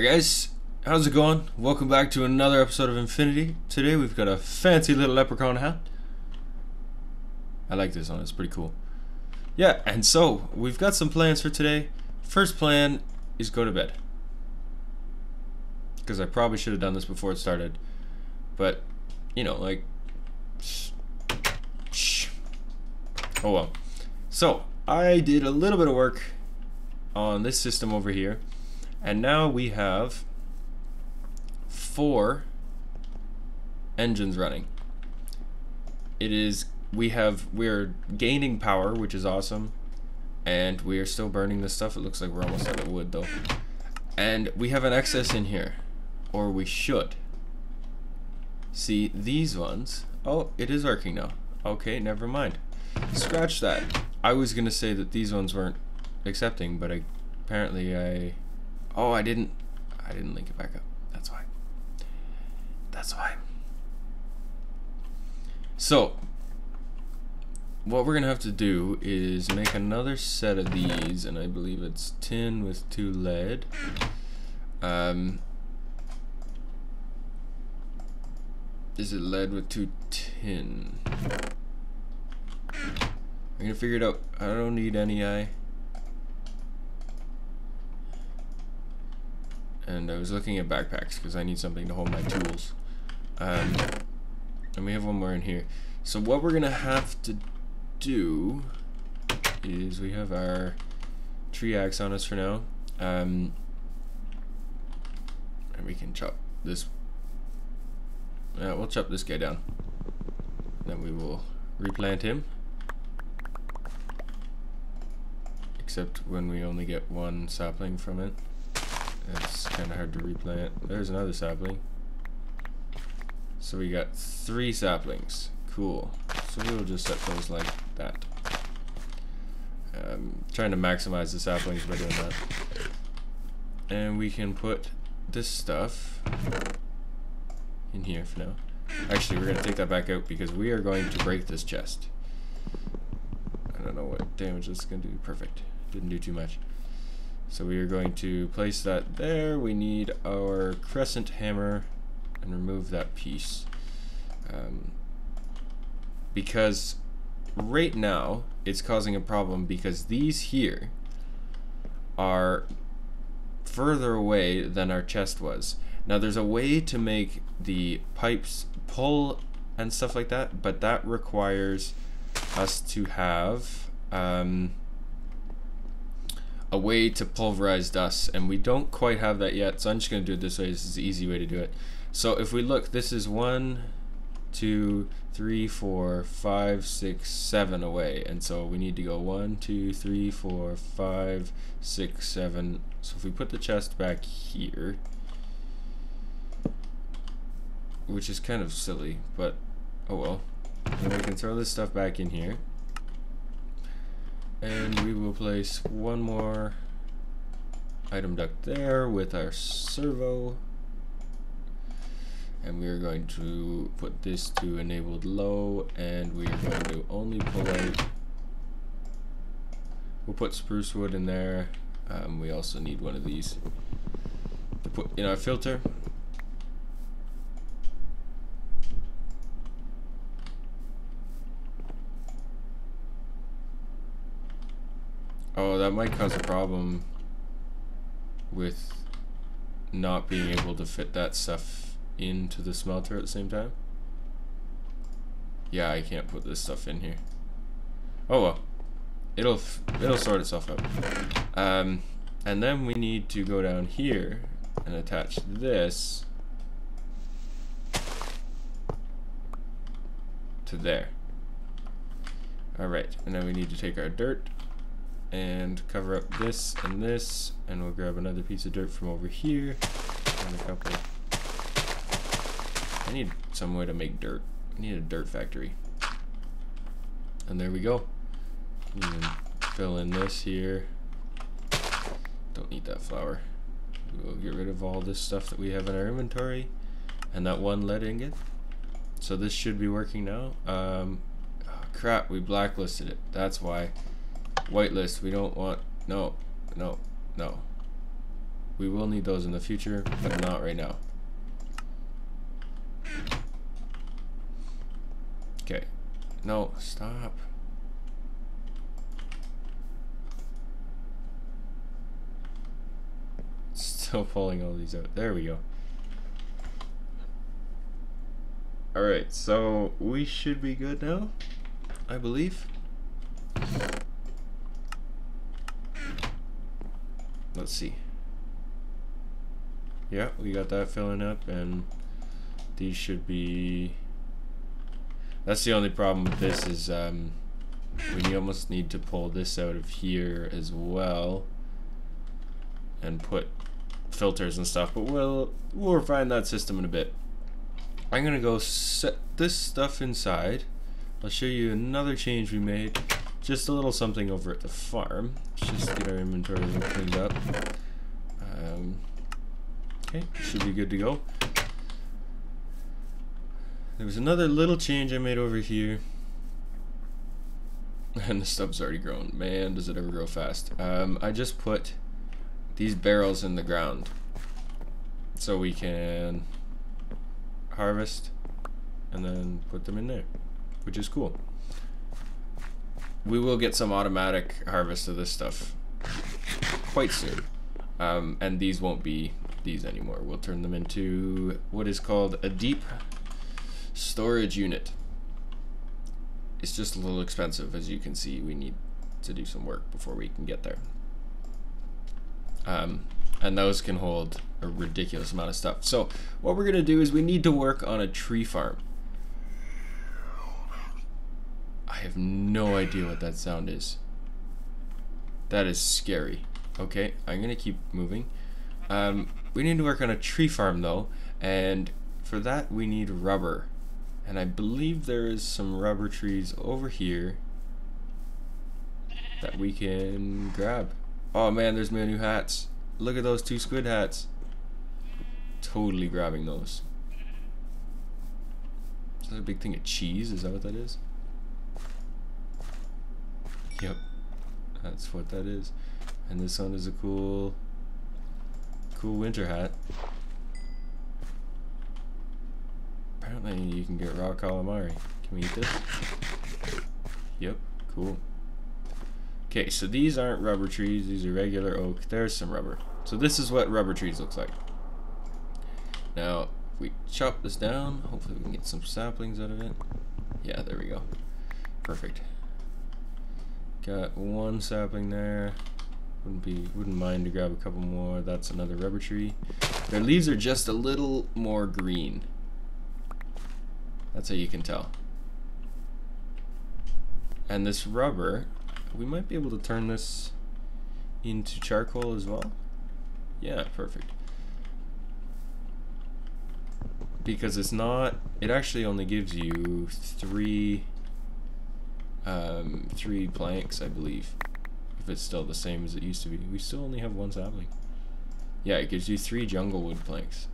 There guys, how's it going? Welcome back to another episode of Infinity. Today we've got a fancy little leprechaun hat. I like this one, it's pretty cool. Yeah, and so we've got some plans for today. First plan is go to bed. Because I probably should have done this before it started. But, you know, like... Oh well. So, I did a little bit of work on this system over here and now we have four engines running. It is we have we're gaining power, which is awesome, and we are still burning this stuff. It looks like we're almost out of wood though, and we have an excess in here, or we should. See these ones. Oh, it is working now. Okay, never mind. Scratch that. I was gonna say that these ones weren't accepting, but I, apparently I Oh, I didn't. I didn't link it back up. That's why. That's why. So, what we're gonna have to do is make another set of these, and I believe it's tin with two lead. Um, is it lead with two tin? I'm gonna figure it out. I don't need any eye. And I was looking at backpacks because I need something to hold my tools. Um, and we have one more in here. So what we're gonna have to do is we have our tree axe on us for now. Um, and we can chop this. Yeah, we'll chop this guy down. Then we will replant him. Except when we only get one sapling from it. It's kind of hard to replant. There's another sapling. So we got three saplings. Cool. So we'll just set those like that. Um, trying to maximize the saplings by doing that. And we can put this stuff in here for now. Actually, we're going to take that back out because we are going to break this chest. I don't know what damage this is going to do. Perfect. Didn't do too much. So we are going to place that there. We need our crescent hammer and remove that piece. Um, because right now it's causing a problem because these here are further away than our chest was. Now there's a way to make the pipes pull and stuff like that, but that requires us to have um, a way to pulverize dust and we don't quite have that yet so I'm just going to do it this way. This is the easy way to do it. So if we look this is one two three four five six seven away. And so we need to go one two three four five six seven. So if we put the chest back here which is kind of silly but oh well. And we can throw this stuff back in here and we will place one more item duct there with our servo. And we are going to put this to enabled low and we are going to only pull out We'll put spruce wood in there. Um, we also need one of these to put in our filter. Oh, that might cause a problem with not being able to fit that stuff into the smelter at the same time. Yeah, I can't put this stuff in here. Oh well. It'll it'll sort itself out. Um, and then we need to go down here and attach this to there. Alright, and then we need to take our dirt and cover up this and this and we'll grab another piece of dirt from over here and a couple. I need some way to make dirt. I need a dirt factory. And there we go. Fill in this here. Don't need that flour. We'll get rid of all this stuff that we have in our inventory and that one lead ingot. So this should be working now. Um, oh crap we blacklisted it. That's why Whitelist, we don't want, no, no, no. We will need those in the future, but not right now. Okay. No, stop. Still pulling all these out. There we go. Alright, so we should be good now, I believe. Let's see. Yeah, we got that filling up, and these should be... That's the only problem with this is um, we almost need to pull this out of here as well and put filters and stuff, but we'll, we'll refine that system in a bit. I'm gonna go set this stuff inside. I'll show you another change we made. Just a little something over at the farm. Let's just get our inventory cleaned up. Um, okay, should be good to go. There was another little change I made over here. And the stuff's already grown. Man, does it ever grow fast. Um, I just put these barrels in the ground. So we can harvest and then put them in there, which is cool. We will get some automatic harvest of this stuff quite soon. Um, and these won't be these anymore. We'll turn them into what is called a deep storage unit. It's just a little expensive, as you can see. We need to do some work before we can get there. Um, and those can hold a ridiculous amount of stuff. So what we're gonna do is we need to work on a tree farm. I have no idea what that sound is. That is scary. Okay, I'm gonna keep moving. Um, we need to work on a tree farm though, and for that we need rubber. And I believe there is some rubber trees over here that we can grab. Oh man, there's my new hats. Look at those two squid hats. Totally grabbing those. Is that a big thing of cheese? Is that what that is? Yep. That's what that is. And this one is a cool, cool winter hat. Apparently you can get raw calamari. Can we eat this? Yep, cool. Okay, so these aren't rubber trees, these are regular oak. There's some rubber. So this is what rubber trees looks like. Now, if we chop this down, hopefully we can get some saplings out of it. Yeah, there we go. Perfect. Got one sapling there. Wouldn't be wouldn't mind to grab a couple more. That's another rubber tree. Their leaves are just a little more green. That's how you can tell. And this rubber, we might be able to turn this into charcoal as well. Yeah, perfect. Because it's not, it actually only gives you three, um, three planks, I believe. If it's still the same as it used to be. We still only have one sapling. Yeah, it gives you three jungle wood planks.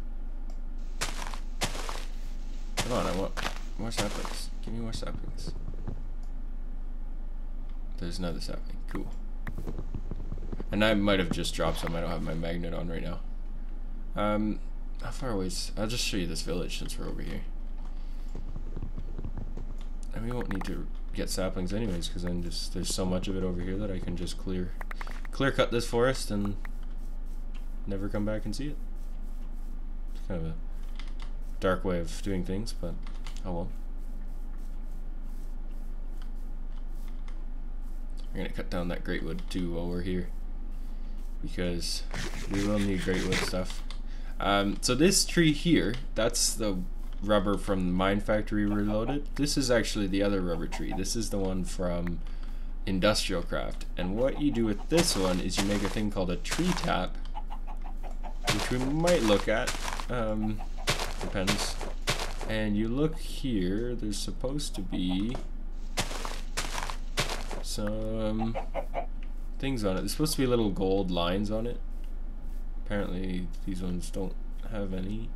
Come on, I want more saplings. Give me more saplings. There's another sapling. Cool. And I might have just dropped some. I don't have my magnet on right now. Um, how far away is... I'll just show you this village since we're over here. And we won't need to get saplings anyways, because then just there's so much of it over here that I can just clear clear cut this forest and never come back and see it. It's kind of a dark way of doing things, but oh well. We're gonna cut down that great wood too while we're here because we will need great wood stuff. Um, so this tree here, that's the rubber from the Mine Factory Reloaded. This is actually the other rubber tree. This is the one from Industrial Craft. And what you do with this one is you make a thing called a tree tap, which we might look at. Um, depends. And you look here, there's supposed to be some things on it. There's supposed to be little gold lines on it. Apparently these ones don't have any.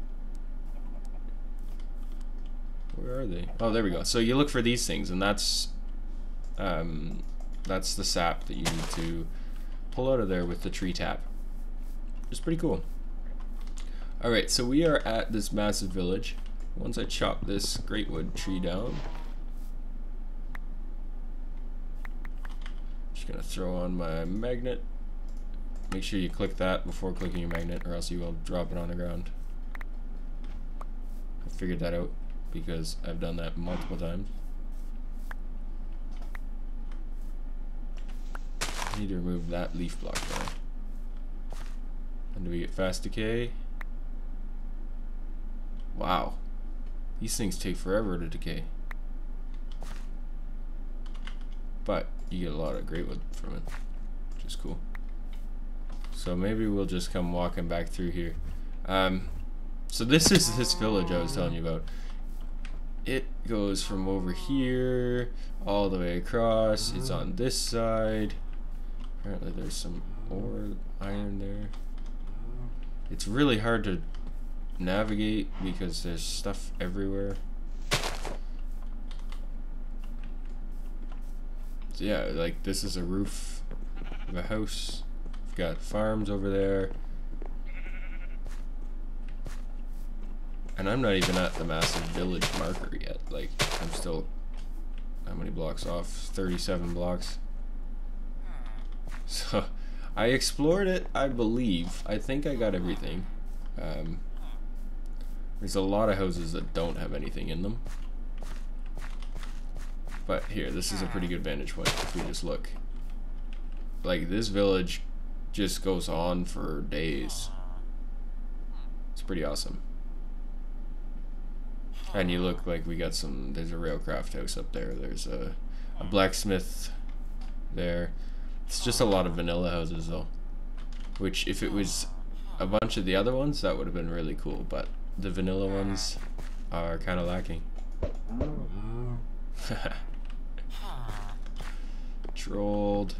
Where are they? Oh, there we go. So you look for these things, and that's um, that's the sap that you need to pull out of there with the tree tap. It's pretty cool. Alright, so we are at this massive village. Once I chop this great wood tree down, just gonna throw on my magnet. Make sure you click that before clicking your magnet or else you will drop it on the ground. I figured that out because I've done that multiple times. I need to remove that leaf block there. And do we get fast decay? Wow. These things take forever to decay. But you get a lot of great wood from it, which is cool. So maybe we'll just come walking back through here. Um, so this is this village I was telling you about. It goes from over here all the way across. It's mm-hmm. on this side. Apparently there's some ore iron there. Mm-hmm. It's really hard to navigate because there's stuff everywhere. So yeah, like this is a roof of a house. We've got farms over there. And I'm not even at the massive village marker yet. Like, I'm still, how many blocks off? 37 blocks. So, I explored it, I believe. I think I got everything. Um, there's a lot of houses that don't have anything in them. But here, this is a pretty good vantage point if we just look. Like, this village just goes on for days. It's pretty awesome. And you look like we got some, there's a railcraft house up there. There's a, a blacksmith there. It's just a lot of vanilla houses though. Which if it was a bunch of the other ones, that would have been really cool. But the vanilla ones are kind of lacking. Trolled.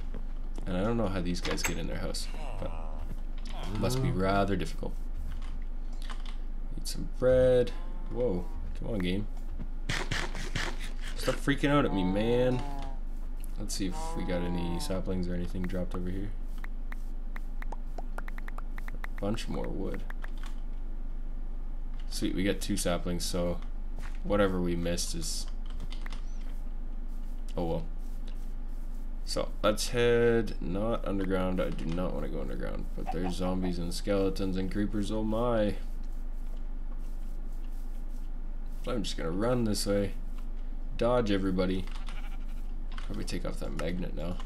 And I don't know how these guys get in their house. But must be rather difficult. Eat some bread. Whoa. Come on, game. Stop freaking out at me, man. Let's see if we got any saplings or anything dropped over here. A bunch more wood. Sweet, we got two saplings, so whatever we missed is... Oh well. So, let's head not underground. I do not want to go underground, but there's zombies and skeletons and creepers, oh my. I'm just gonna run this way. Dodge everybody. Probably take off that magnet now.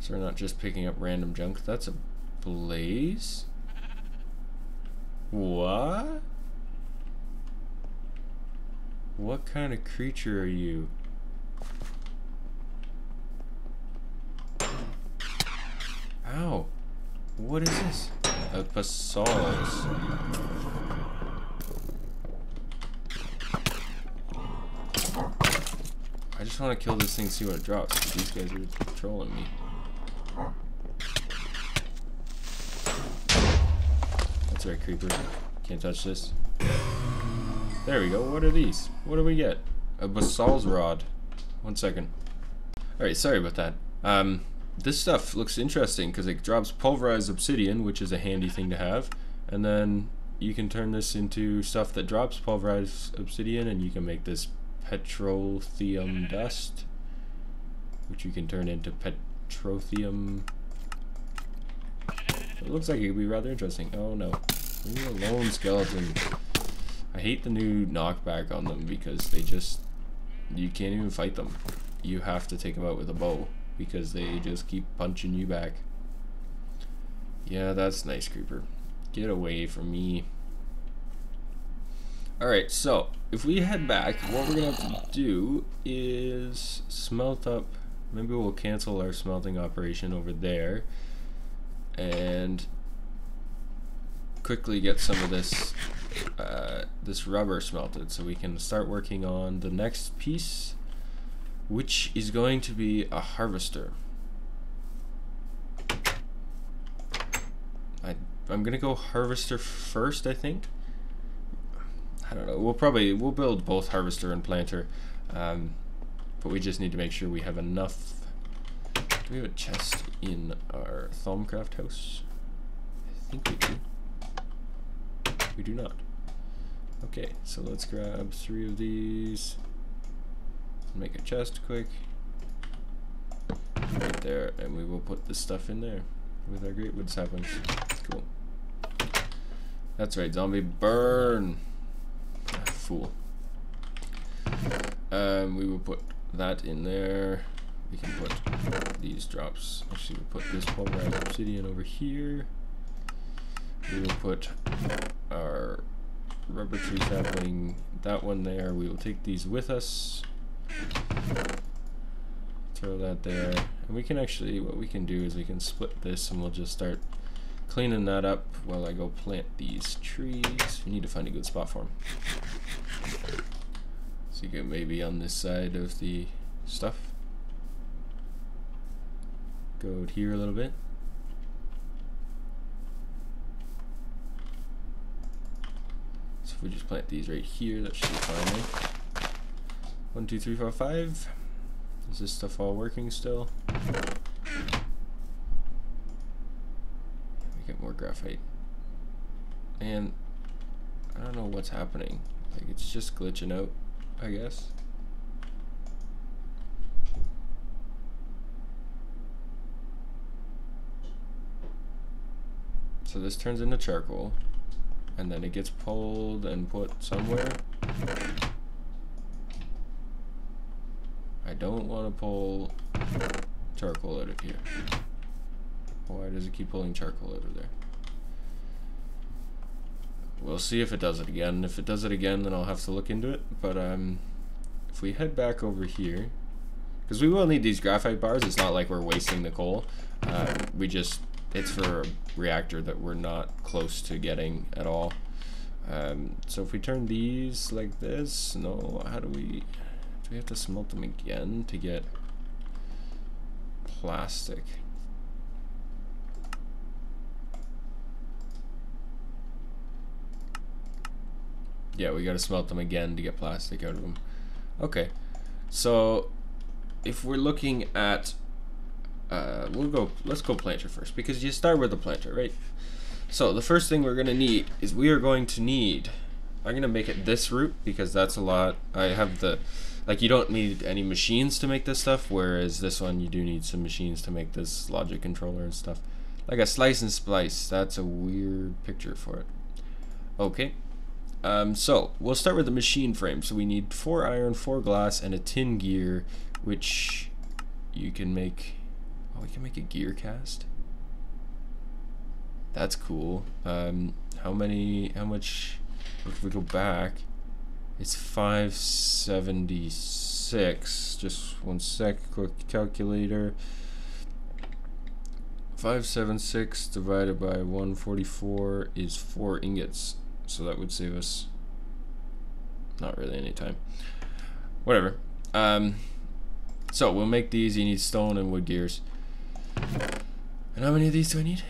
So we're not just picking up random junk. That's a blaze? What? What kind of creature are you? Ow. What is this? A Basalz. Just want to kill this thing see what it drops. These guys are trolling me. That's right, creeper. Can't touch this. There we go. What are these? What do we get? A Basalz rod. One second. Alright, sorry about that. Um, this stuff looks interesting because it drops pulverized obsidian, which is a handy thing to have. And then you can turn this into stuff that drops pulverized obsidian and you can make this petroleum dust, which you can turn into petroleum. It looks like it could be rather interesting. Oh no. Leave me alone, skeleton. I hate the new knockback on them because they just, you can't even fight them. You have to take them out with a bow because they just keep punching you back. Yeah, that's nice, Creeper. Get away from me. Alright, so if we head back, what we're going to have to do is smelt up. Maybe we'll cancel our smelting operation over there and quickly get some of this uh, this rubber smelted so we can start working on the next piece which is going to be a harvester. I, I'm gonna go harvester first I think I don't know. We'll probably we'll build both harvester and planter, um, but we just need to make sure we have enough. Do we have a chest in our Thaumcraft house? I think we do. We do not. Okay, so let's grab three of these. Make a chest quick. Right there, and we will put this stuff in there with our great wood saplings. Cool. That's right, zombie burn. Fool. Um, we will put that in there. We can put these drops. Actually, we'll put this pulverized obsidian over here. We will put our rubber tree sapling, that one there. We will take these with us. Throw that there. And we can actually, what we can do is we can split this and we'll just start cleaning that up while I go plant these trees. We need to find a good spot for them. So you get maybe on this side of the stuff. Go here a little bit. So if we just plant these right here, that should be fine. One, two, three, four, five. Is this stuff all working still? We get more graphite. And I don't know what's happening. Like it's just glitching out, I guess. So this turns into charcoal and then it gets pulled and put somewhere. I don't want to pull charcoal out of here. Why does it keep pulling charcoal out of there? We'll see if it does it again. If it does it again, then I'll have to look into it. But um, if we head back over here, because we will need these graphite bars. It's not like we're wasting the coal. Um, we just it's for a reactor that we're not close to getting at all. Um, so if we turn these like this, no, how do we, do we have to smelt them again to get plastic? Yeah, we gotta smelt them again to get plastic out of them. Okay, so if we're looking at uh, we'll go, let's go planter first because you start with the planter, right? So the first thing we're gonna need is we are going to need, I'm gonna make it this route because that's a lot. I have the, like you don't need any machines to make this stuff, whereas this one you do need some machines to make this logic controller and stuff. Like a slice and splice, that's a weird picture for it. Okay, um, so we'll start with the machine frame. So we need four iron, four glass, and a tin gear, which you can make Oh, we can make a gear cast. That's cool. Um, how many, how much, if we go back, it's 576. Just one sec, quick calculator. 576 divided by 144 is 4 ingots. So that would save us not really any time. Whatever. Um, so we'll make these. You need stone and wood gears. And how many of these do I need?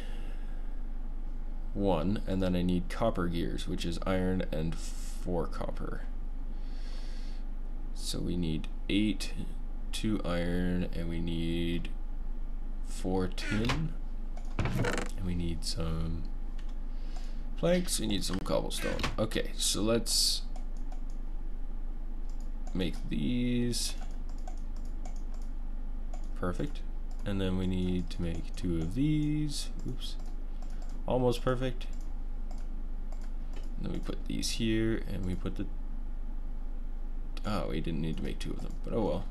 One, and then I need copper gears, which is iron and four copper. So we need eight, two iron, and we need four tin. And we need some planks, we need some cobblestone. Okay, so let's make these. Perfect. And then we need to make two of these. Oops. Almost perfect. And then we put these here, and we put the... Oh, we didn't need to make two of them, but oh well.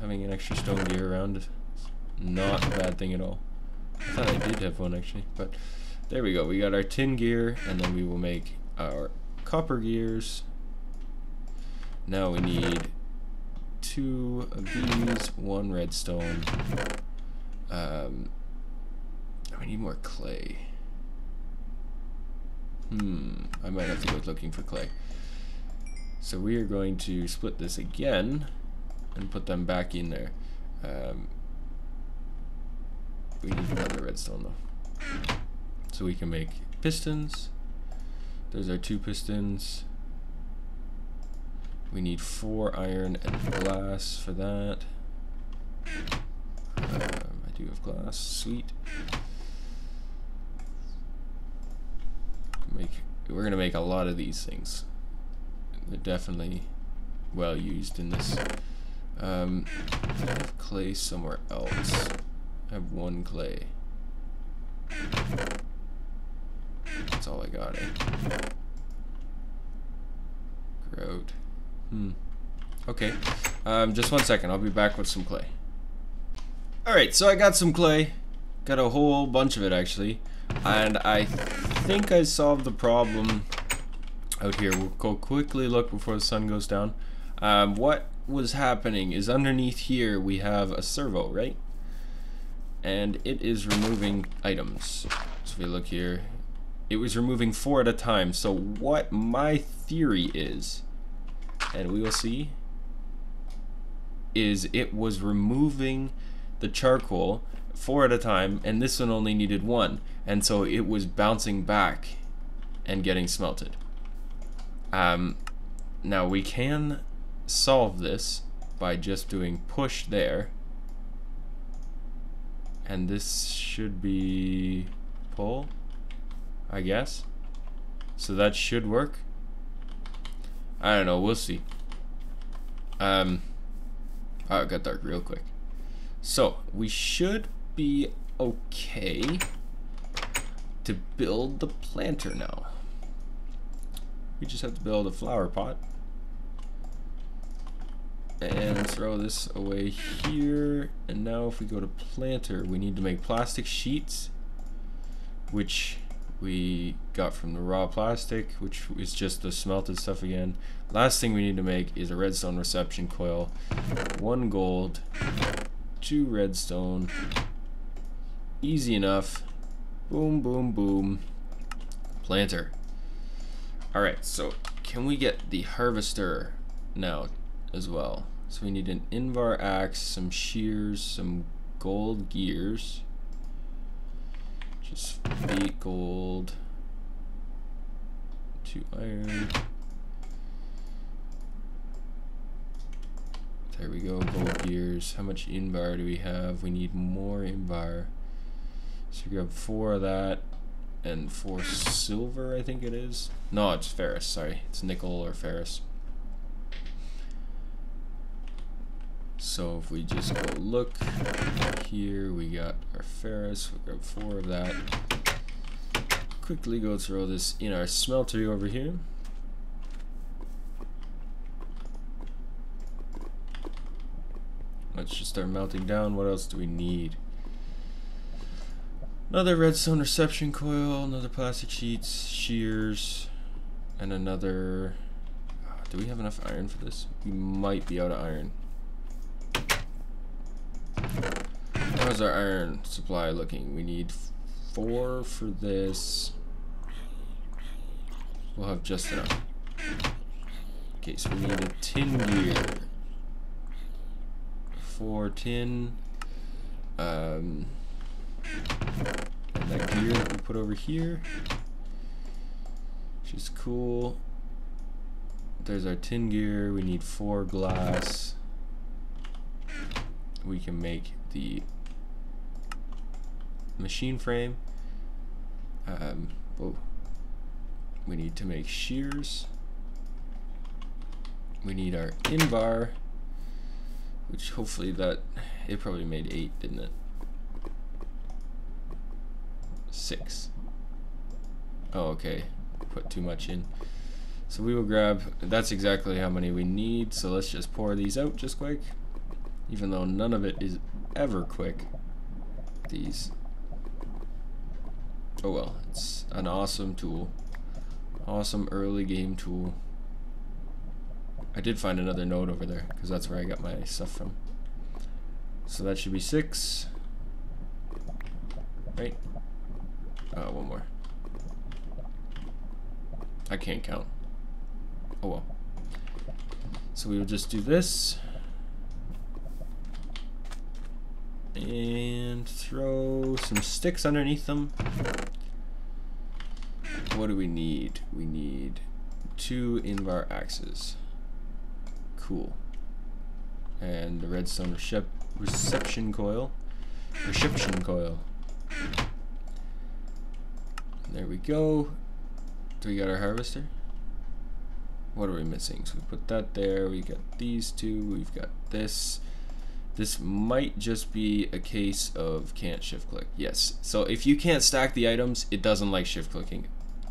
Having an extra stone gear around is not a bad thing at all. I thought I did have one actually, but there we go. We got our tin gear, and then we will make our copper gears. Now we need two of these, one redstone, um, I need more clay. Hmm, I might have to go looking for clay. So we are going to split this again and put them back in there. Um, we need another redstone though. So we can make pistons. There's our two pistons. We need four iron and glass for that. Uh, do of glass. Sweet. Make, we're gonna make a lot of these things. They're definitely well used in this. Um, I have clay somewhere else. I have one clay. That's all I got, eh? Grout. Hmm. Okay. Um, just one second. I'll be back with some clay. Alright, so I got some clay. Got a whole bunch of it, actually. And I think I solved the problem out here. We'll go quickly look before the sun goes down. Um, what was happening is underneath here we have a servo, right? And it is removing items. So if we look here, it was removing four at a time. So what my theory is, and we will see, is it was removing the charcoal four at a time, and this one only needed one. And so it was bouncing back and getting smelted. Um, now we can solve this by just doing push there. And this should be pull, I guess. So that should work. I don't know, we'll see. Um, oh, it got dark real quick. So, we should be okay to build the planter now. We just have to build a flower pot. And throw this away here. And now if we go to planter, we need to make plastic sheets, which we got from the raw plastic, which is just the smelted stuff again. Last thing we need to make is a redstone reception coil. One gold, two redstone. Easy enough. Boom, boom, boom. Planter. Alright, so can we get the harvester now as well? So we need an Invar axe, some shears, some gold gears. Eight gold. Two iron. There we go, gold gears. How much Invar do we have? We need more Invar. So grab four of that and four silver, I think it is. No, it's ferrous, sorry. It's nickel or ferrous. So if we just go look here, we got our ferrous, we grab four of that. Quickly go throw this in our smelter over here. Let's just start melting down. What else do we need? Another redstone reception coil, another plastic sheets, shears, and another... Ah, do we have enough iron for this? We might be out of iron. How's our iron supply looking? We need four for this. We'll have just enough. Okay, so we need a tin gear. Four tin. Um, and that gear that we put over here, which is cool. There's our tin gear. We need four glass. We can make the machine frame. Um, oh, we need to make shears. We need our Invar, which hopefully that, it probably made eight, didn't it? six. Oh, okay. Put too much in. So we will grab, that's exactly how many we need, so let's just pour these out just quick. Even though none of it is ever quick. These. Oh well, it's an awesome tool. Awesome early game tool. I did find another node over there, because that's where I got my stuff from. So that should be six. Right? Uh, one more. I can't count. Oh well. So we will just do this. And throw some sticks underneath them. What do we need? We need two Invar axes. Cool. And the redstone recep reception coil. Reception coil. There we go. Do we got our harvester? What are we missing? So we put that there. We got these two. We've got this. This might just be a case of can't shift click. Yes. So if you can't stack the items, it doesn't like shift clicking.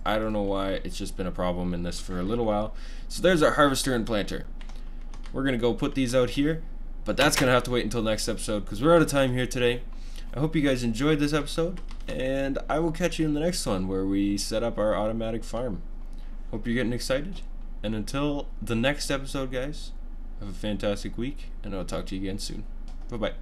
I don't know why. It's just been a problem in this for a little while. So there's our harvester and planter. We're going to go put these out here. But that's going to have to wait until next episode because we're out of time here today. I hope you guys enjoyed this episode. And I will catch you in the next one where we set up our automatic farm. Hope you're getting excited. And until the next episode, guys, have a fantastic week. And I'll talk to you again soon. Bye bye.